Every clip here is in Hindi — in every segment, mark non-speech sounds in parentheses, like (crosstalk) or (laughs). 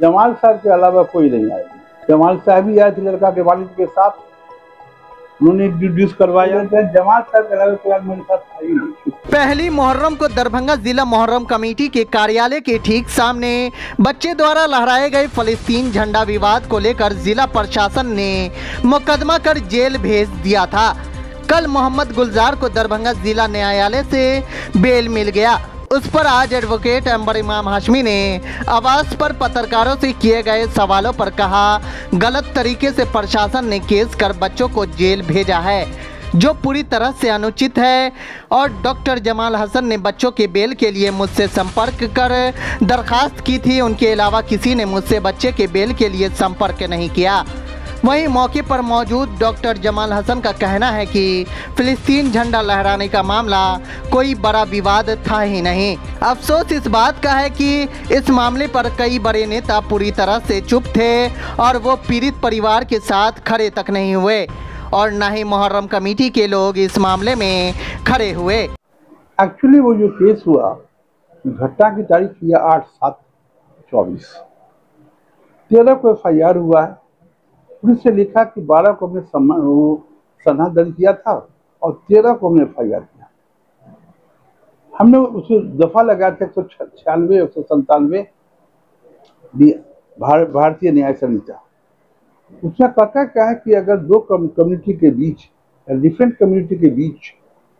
जमाल साहब के अलावा कोई नहीं आएगी जमाल साहब ही आए थे लड़का के वालिद के साथ। उन्होंने इंट्रोड्यूस करवाया। नहीं। पहली मुहर्रम को दरभंगा जिला मुहर्रम कमेटी के कार्यालय के ठीक सामने बच्चे द्वारा लहराए गए फलस्तीन झंडा विवाद को लेकर जिला प्रशासन ने मुकदमा कर जेल भेज दिया था। कल मोहम्मद गुलजार को दरभंगा जिला न्यायालय से बेल मिल गया। उस पर आज एडवोकेट अंबर इमाम हाशमी ने आवास पर पत्रकारों से किए गए सवालों पर कहा, गलत तरीके से प्रशासन ने केस कर बच्चों को जेल भेजा है, जो पूरी तरह से अनुचित है। और डॉक्टर जमाल हसन ने बच्चों के बेल के लिए मुझसे संपर्क कर दरखास्त की थी। उनके अलावा किसी ने मुझसे बच्चे के बेल के लिए संपर्क नहीं किया। वहीं मौके पर मौजूद डॉक्टर जमाल हसन का कहना है कि फिलिस्तीन झंडा लहराने का मामला कोई बड़ा विवाद था ही नहीं। अफसोस इस बात का है कि इस मामले पर कई बड़े नेता पूरी तरह से चुप थे और वो पीड़ित परिवार के साथ खड़े तक नहीं हुए और न ही मुहर्रम कमेटी के लोग इस मामले में खड़े हुए। एक्चुअली वो जो केस हुआ, घटना की तारीख किया आठ सात चौबीस। तेरह को एफ़ हुआ है। पुलिस ने लिखा कि बारह को हमने सनहा दर्ज किया था और तेरह को हमने एफ़ किया। हमने उसे दफ़ा लगाया था एक सौ छियानवे, एक सौ संतानवे भारतीय न्याय संहिता। उसमें कहता क्या है कि अगर दो कम्युनिटी के बीच, डिफरेंट कम्युनिटी के बीच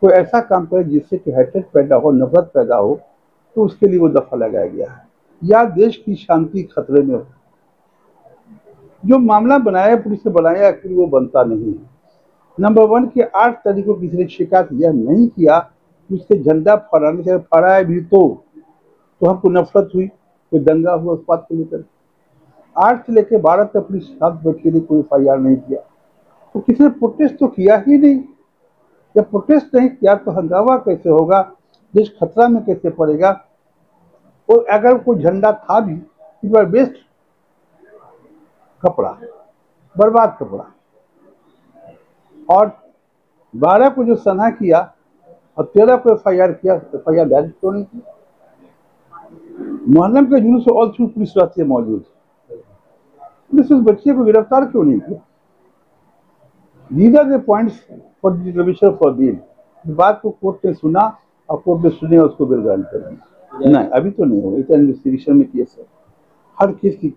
कोई ऐसा काम करे जिससे कि हैट्रेड पैदा हो, नफरत पैदा हो तो उसके लिए वो दफ़ा लगाया गया है। या देश की शांति खतरे में हो। जो मामला बनाया पुलिस ने बनाया कि वो बनता नहीं है। नंबर वन के आठ तारीख को किसी ने शिकायत यह नहीं किया कि उसके झंडा फहराने से फहराए भी तो तो हमको नफरत हुई, कोई दंगा हुआ उस बात को लेकर। आठ से लेकर बारह तक पुलिस साथ बैठी रही कोई एफ़ नहीं किया। तो किसी ने प्रोटेस्ट तो किया ही नहीं। जब प्रोटेस्ट नहीं किया तो हंगामा कैसे होगा, देश खतरा में कैसे पड़ेगा? और अगर कोई झंडा था भी बेस्ट कपड़ा बर्बाद कपड़ा। और बारह को जो सना किया और तेरह को एफ़ आई आर किया एफ़ आई आर दर्ज क्यों नहीं की? मोहल्लम के जुलूस ऑल थ्रू पुलिस रहती है। मौजूद पुलिस उस बच्चे को गिरफ़्तार क्यों नहीं किया? These are the points for determination for bail बात को कोर्ट ने सुना और कोर्ट ने सुने उसको बेल ग्रांट करेंगे नहीं अभी तो नहीं होगा इतना इन्वेस्टिगेशन में केस है। हर केस की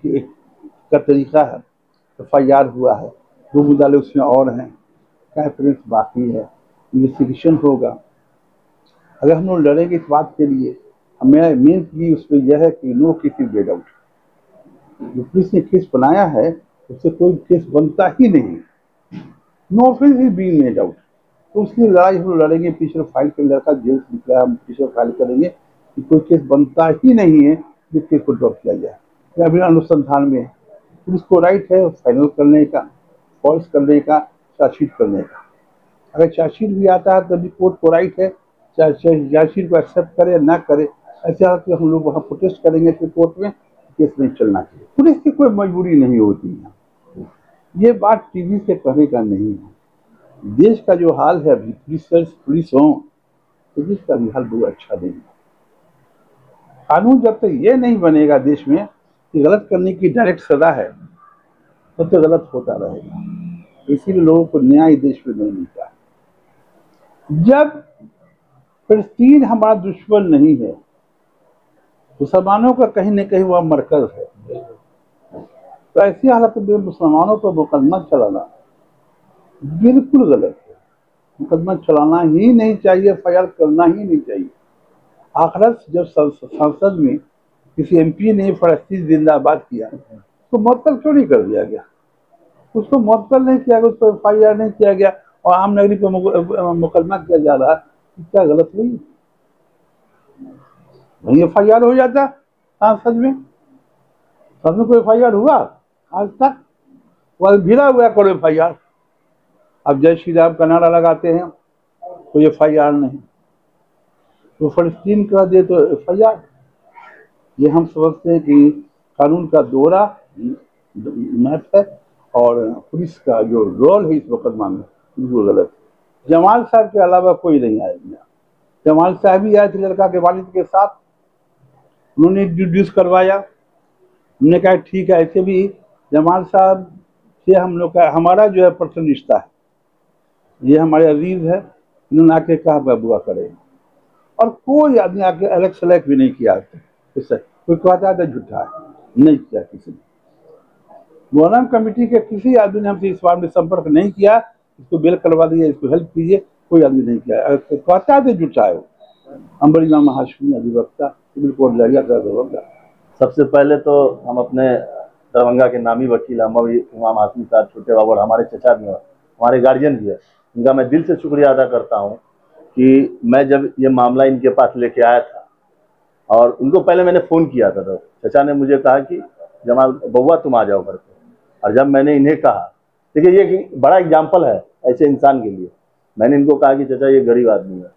का तरीका है एफ़ आई आर हुआ है। दो मुदाले उसमें और हैं। क्या बाकी है? इन्वेस्टिगेशन होगा। अगर हम लोग लड़ेंगे इस बात के लिए मेरा मेन प्ली उसमें यह है कि नो केस बेड आउट। जो पुलिस ने केस बनाया है, उससे कोई केस बनता ही नहीं। No offence is being made out. तो उसकी लड़ाई हम लड़ेंगे, पीछे फ़ाइल कर लड़का जेल से निकला हम पीछे फ़ाइल करेंगे कि कोई केस बनता ही नहीं है जिस केस को ड्रॉप किया जाए। अभी अनुसंधान में पुलिस को राइट है फाइनल करने का फॉल्स करने का चार्जशीट करने का। अगर चार्जशीट भी आता है तभी कोर्ट को राइट है चार्जशीट को एक्सेप्ट करे ना करे, ऐसे हालत में हम लोग वहाँ प्रोटेस्ट करेंगे फिर कोर्ट में केस नहीं चलना चाहिए। पुलिस की कोई मजबूरी नहीं होती है ये बात टीवी से कहने का नहीं है। देश का जो हाल है, अभी पुलिस पुलिस हो तो देश का भी हाल बहुत अच्छा नहीं है। कानून जब तक ये नहीं बनेगा देश में कि गलत करने की डायरेक्ट सजा है तो तो गलत होता रहेगा। इसीलिए लोगों को न्याय देश में नहीं मिलता। जब फिलिस्तीन हमारा दुश्मन नहीं है, मुसलमानों का कहीं न कहीं वह मरकज है। तो ऐसी हालत में मुसलमानों पर मुकदमा चलाना बिल्कुल गलत है। मुकदमा चलाना ही नहीं चाहिए फैल करना ही नहीं चाहिए। आखिरत जब संसद में किसी एमपी ने फलस्तीन जिंदाबाद किया। तो मअतल क्यों नहीं कर दिया गया। उसको मअतल नहीं किया गया उस पर एफ़ आई नहीं किया गया और आम नागरिक पर मुकदमा किया जा रहा है। क्या गलत हुई? वही एफ़ आई आर हो जाता सांसद में। सब में कोई एफ़ आई आर हुआ? आज तक? वह भिड़ा हुआ करो एफ़ आई आर अब जय श्री राम का नारा लगाते हैं, कोई एफ़ आई आर नहीं तो फलस्तीन कर दे तो एफ़ आई आर ये हम समझते हैं कि कानून का दोहरा मैप है और पुलिस का जो रोल है इस मुकदमा में, बिल्कुल गलत है। जमाल साहब के अलावा कोई नहीं आएगा जमाल साहब ही आए थे लड़का के वालिद के साथ। उन्होंने इंट्रोड्यूस करवाया। हमने कहा, ठीक है, ऐसे भी जमाल साहब से हम लोग का, हमारा जो है पर्सनल रिश्ता है। ये हमारे अज़ीज़ है, इन्होंने आके कहा बबुआ करे और कोई आदमी आके अलग सलग भी नहीं किया। उससे कोई कहता था झूठा है? नहीं किया किसी ने। मोहरम कमेटी के किसी आदमी ने हमसे इस बार में संपर्क नहीं किया। इसको बेल करवा दिए इसको हेल्प कीजिए, कोई आदमी नहीं किया। अगर कोई कहता है तो झूठा है वो। अम्बरी नाम हाशमी अधिवक्ता, सिविल कोर्ट का दरभंगा सबसे पहले तो हम अपने दरभंगा के नामी वकील अमर इमाम हाशमी साहब, छोटे बाबू और हमारे चचा भी हैं, हमारे गार्जियन भी है। इनका मैं दिल से शुक्रिया अदा करता हूँ कि मैं जब ये मामला इनके पास लेके आया था और उनको पहले मैंने फ़ोन किया था तो चचा ने मुझे कहा कि जमाल बउआ तुम आ जाओ घर पर और जब मैंने इन्हें कहा, देखिए ये बड़ा एग्ज़ाम्पल है ऐसे इंसान के लिए। मैंने इनको कहा कि चचा ये गरीब आदमी है,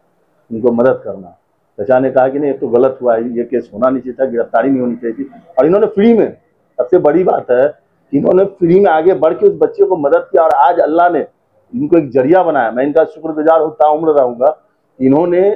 इनको मदद करना। चचा ने कहा कि नहीं ये तो गलत हुआ है, ये केस होना नहीं चाहिए था, गिरफ्तारी नहीं होनी चाहिए थी। और इन्होंने फ्री में, सबसे बड़ी बात है कि इन्होंने फ्री में आगे बढ़ के उस बच्चे को मदद किया और आज अल्लाह ने इनको एक ज़रिया बनाया। मैं इनका शुक्रगुजार होता उम्र रहूँगा इन्होंने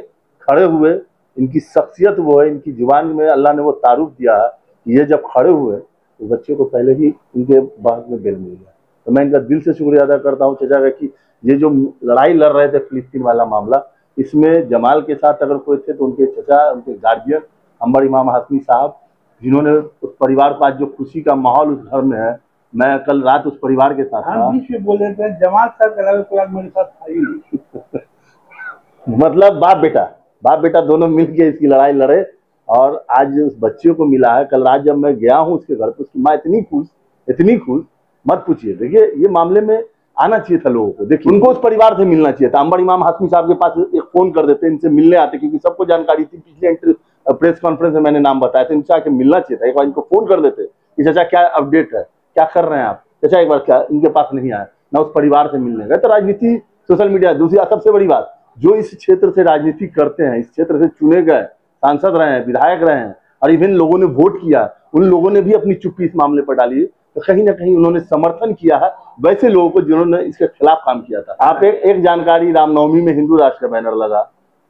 खड़े हुए इनकी शख्सियत वो है इनकी ज़ुबान में अल्लाह ने वो तारुफ दिया है ये जब खड़े हुए तो बच्चे को पहले ही इनके बाद में बेल मिल गया। तो मैं इनका दिल से शुक्रिया अदा करता हूँ चचा का कि ये जो लड़ाई लड़ रहे थे फिलिस्तीन वाला मामला इसमें जमाल के साथ अगर कोई थे तो उनके चचा उनके गार्जियन अम्बर इमाम हाशमी साहब जिन्होंने उस परिवार को आज जो खुशी का माहौल उस घर में है मैं कल रात उस परिवार के साथ था बोल रहे थे जमात साहब के अलावा कोई मेरे साथ था ही नहीं। (laughs) मतलब बाप बेटा बाप बेटा दोनों मिल के इसकी लड़ाई लड़े और आज उस बच्चे को मिला है। कल रात जब मैं गया हूँ उसके घर पर उसकी माँ इतनी खुश इतनी खुश, मत पूछिए। देखिए, ये मामले में आना चाहिए था लोगों को। देखिए, उनको उस परिवार से मिलना चाहिए था। अंबर इमाम हाशमी साहब के पास एक फ़ोन कर देते, इनसे मिलने आते, क्योंकि सबको जानकारी थी, पिछले प्रेस कॉन्फ्रेंस में मैंने नाम बताया था, इनसे आके मिलना चाहिए था। एक बार इनको फ़ोन कर देते कि, चाचा, क्या अपडेट है? क्या कर रहे हैं आप? चाचा, एक बार क्या इनके पास नहीं आया, ना उस परिवार से मिलने गए। तो राजनीति, सोशल मीडिया, दूसरी, सबसे बड़ी बात जो इस क्षेत्र से राजनीति करते हैं इस क्षेत्र से चुने गए सांसद रहे हैं विधायक रहे हैं और इवन लोगों ने वोट किया उन लोगों ने भी अपनी चुप्पी इस मामले पर डाली तो कहीं ना कहीं उन्होंने समर्थन किया है वैसे लोगों को जिन्होंने इसके खिलाफ काम किया था। आप एक, जानकारी रामनवमी में हिंदू राष्ट्र का बैनर लगा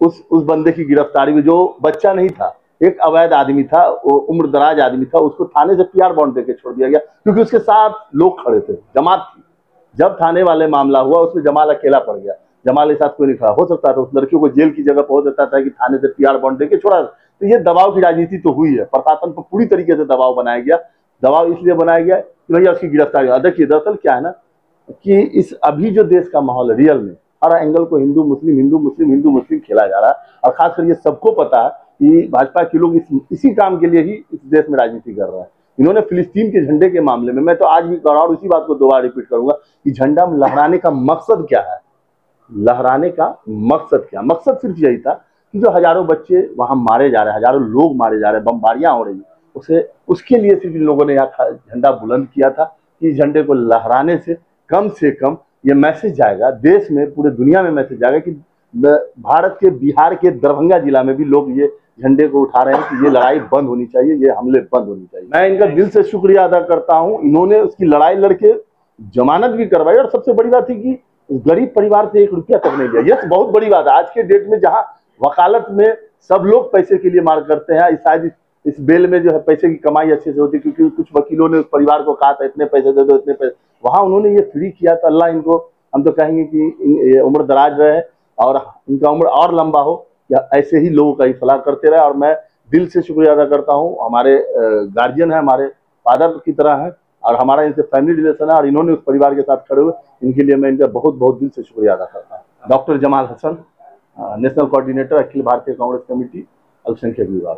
उस उस बंदे की गिरफ्तारी में जो बच्चा नहीं था एक अवैध आदमी था उम्र दराज आदमी था उसको थाने से पीआर बॉन्ड देके छोड़ दिया गया क्योंकि उसके साथ लोग खड़े थे जमात थी। जब थाने वाले मामला हुआ उसमें जमाल अकेला पड़ गया। जमाल के साथ कोई नहीं खड़ा। हो सकता था उस लड़कियों को जेल की जगह पहुँच जाता था कि थाने से पीआर बॉन्ड देके छोड़ा। तो ये दबाव की राजनीति तो हुई है। प्रशासन पर पूरी तरीके से दबाव बनाया गया। दबाव इसलिए बनाया गया कि भैया उसकी गिरफ्तारी देखिए दरअसल क्या है ना कि इस अभी जो देश का माहौल है रियल में हर एंगल को हिंदू मुस्लिम हिंदू मुस्लिम हिंदू मुस्लिम खेला जा रहा है। और खासकर ये सबको पता है कि भाजपा के लोग इस, इसी काम के लिए ही इस देश में राजनीति कर रहे हैं। इन्होंने फिलिस्तीन के झंडे के मामले में मैं तो आज भी और उसी बात को दोबारा रिपीट करूँगा कि झंडा लहराने का मकसद क्या है? लहराने का मकसद क्या। मकसद सिर्फ़ यही था कि जो हज़ारों बच्चे वहाँ मारे जा रहे हैं, हज़ारों लोग मारे जा रहे हैं, बमबारियाँ हो रही हैं, उसे, उसके लिए सिर्फ़ इन लोगों ने यहाँ झंडा बुलंद किया था कि झंडे को लहराने से कम से कम ये मैसेज जाएगा, देश में, पूरे दुनिया में मैसेज जाएगा कि भारत के, बिहार के, दरभंगा जिला में भी लोग ये झंडे को उठा रहे हैं कि ये लड़ाई बंद होनी चाहिए, ये हमले बंद होनी चाहिए। मैं इनका दिल से शुक्रिया अदा करता हूँ। इन्होंने उसकी लड़ाई लड़के जमानत भी करवाई और सबसे बड़ी बात है कि गरीब परिवार से एक रुपया तक नहीं लिया। ये तो बहुत बड़ी बात है। आज के डेट में जहाँ वकालत में सब लोग पैसे के लिए मार करते हैं शायद इस बेल में जो है पैसे की कमाई अच्छे से होती है, क्योंकि कुछ वकीलों ने उस परिवार को कहा था, इतने पैसे दे दो, इतने पैसे। वहाँ उन्होंने ये फ्री किया तो अल्लाह इनको, हम तो कहेंगे कि उम्र दराज रहे और इनका उम्र और लंबा हो, या ऐसे ही लोगों का इफला करते रहे। और मैं दिल से शुक्रिया अदा करता हूँ। हमारे गार्जियन है, हमारे फादर की तरह है। और हमारा इनसे फैमिली रिलेशन है और इन्होंने उस परिवार के साथ खड़े हुए। इनके लिए मैं इनका बहुत बहुत दिल से शुक्रिया अदा करता हूँ। Doctor Jamal Hasan national coordinator Akhil Bharatiya Congress committee, अल्पसंख्यक विभाग।